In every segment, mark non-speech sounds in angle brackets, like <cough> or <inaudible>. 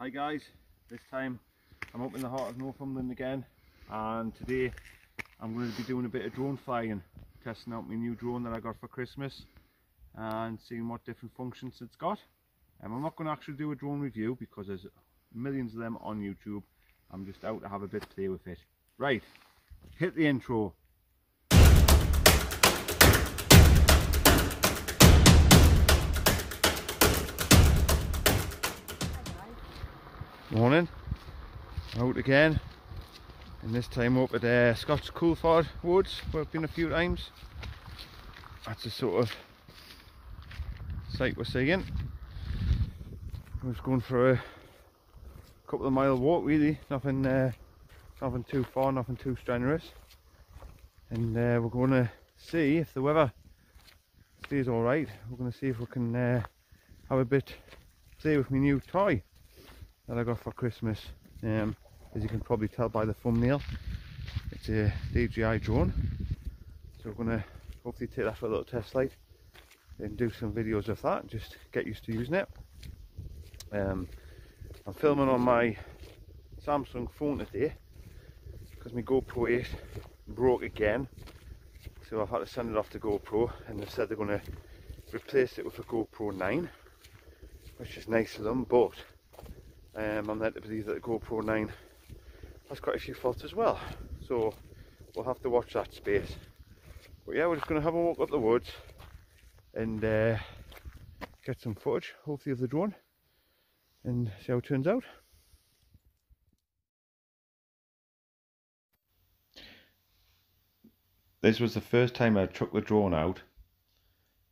Hi guys, this time I'm up in the heart of Northumberland again and today I'm going to be doing a bit of drone flying, testing out my new drone that I got for Christmas and seeing what different functions it's got. Um, I'm not going to actually do a drone review because there's millions of them on YouTube. I'm just out to have a bit play with it. Right, hit the intro. Morning, out again, and this time up at uh, Scott's Coulford Woods, where I've been a few times. That's a sort of sight we're seeing. I was going for a couple of mile walk really, nothing uh, nothing too far, nothing too strenuous. And uh, we're going to see if the weather stays alright. We're going to see if we can uh, have a bit play with my new toy that I got for Christmas. Um, as you can probably tell by the thumbnail, it's a DJI drone. So we're going to hopefully take that for a little test flight and do some videos of that, just get used to using it. Um, I'm filming on my Samsung phone today because my GoPro 8 broke again. So I've had to send it off to GoPro and they said they're going to replace it with a GoPro 9 which is nice of them but um, I'm led to believe that the GoPro 9 has quite a few faults as well. So we'll have to watch that space. But yeah we're just going to have a walk up the woods and uh, get some footage hopefully of the drone and see how it turns out. This was the first time I took the drone out.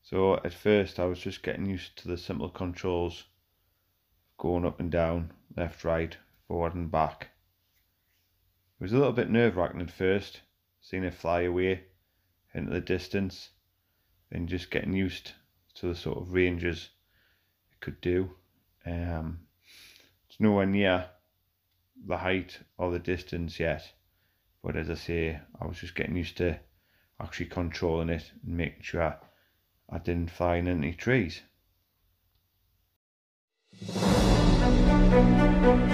So at first I was just getting used to the simple controls going up and down, left, right, forward and back. It was a little bit nerve wracking at first, seeing it fly away into the distance and just getting used to the sort of ranges it could do. Um, it's nowhere near the height or the distance yet, but as I say, I was just getting used to actually controlling it and making sure I didn't fly in any trees. Música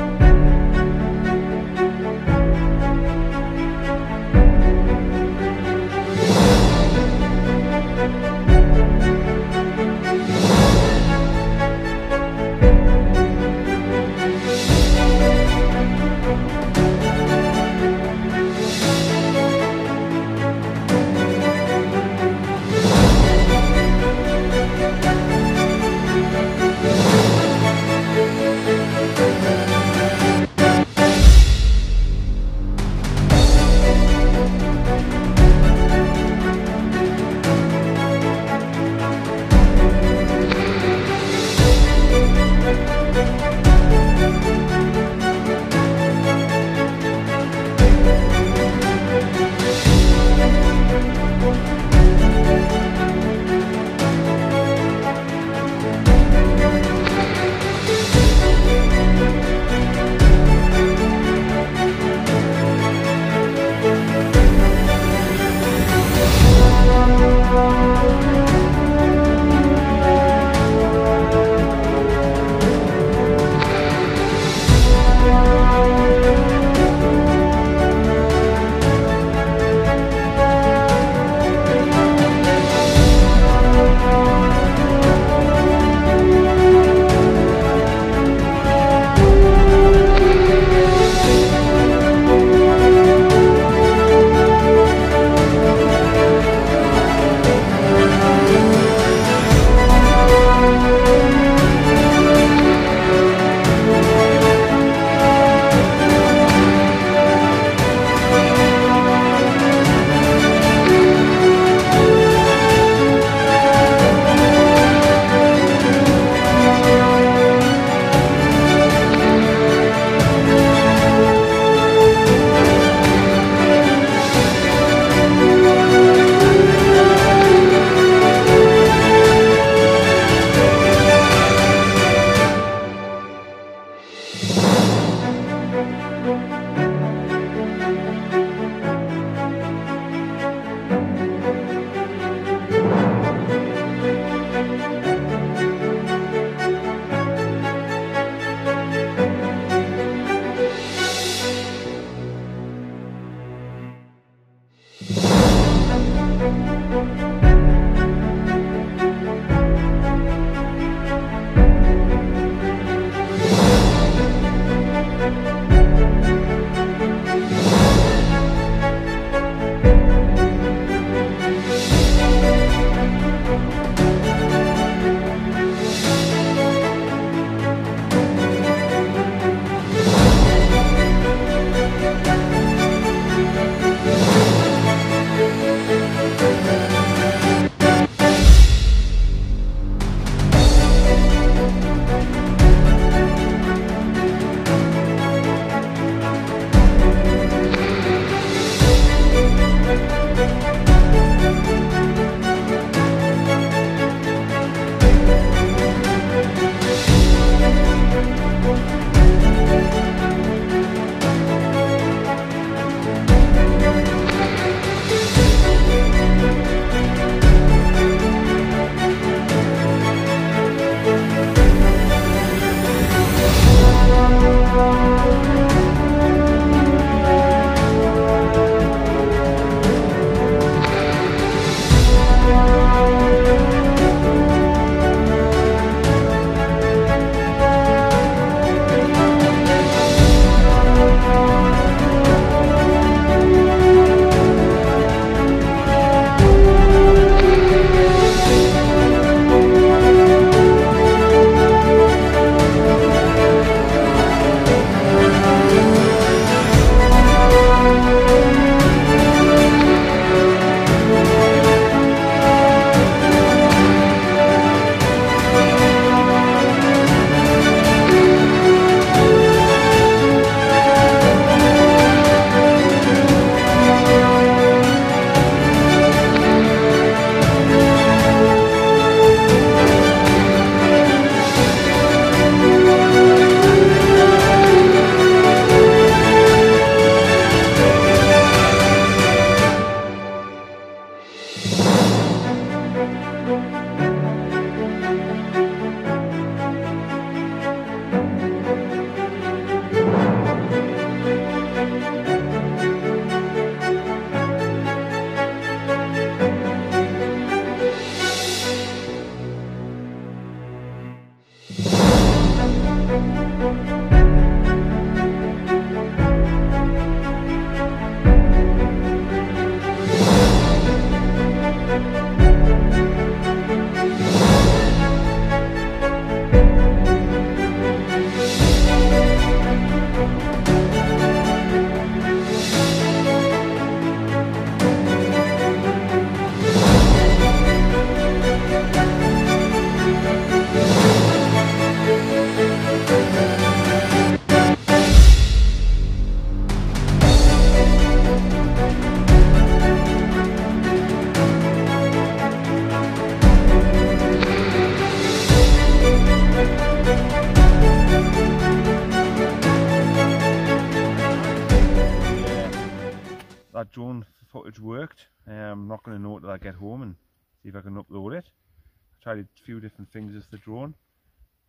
that drone footage worked. Um, I'm not going to know until I get home and see if I can upload it. I tried a few different things with the drone.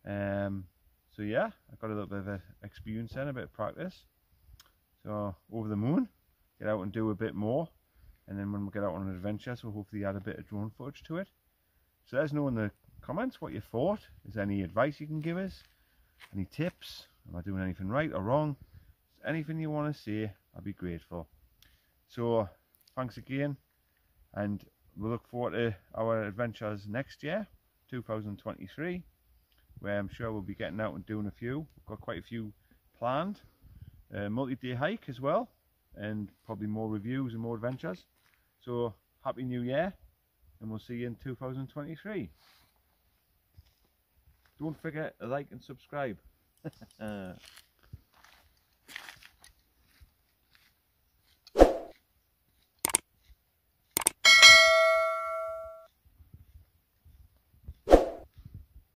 Um, so yeah, I got a little bit of experience and a bit of practice. So over the moon, get out and do a bit more. And then when we get out on an adventure, so hopefully add a bit of drone footage to it. So let us know in the comments what you thought. Is there any advice you can give us? Any tips? Am I doing anything right or wrong? Anything you want to say, I'd be grateful. So thanks again and we look forward to our adventures next year 2023 where I'm sure we'll be getting out and doing a few. We've got quite a few planned. A multi-day hike as well and probably more reviews and more adventures. So happy new year and we'll see you in 2023 don't forget to like and subscribe <laughs>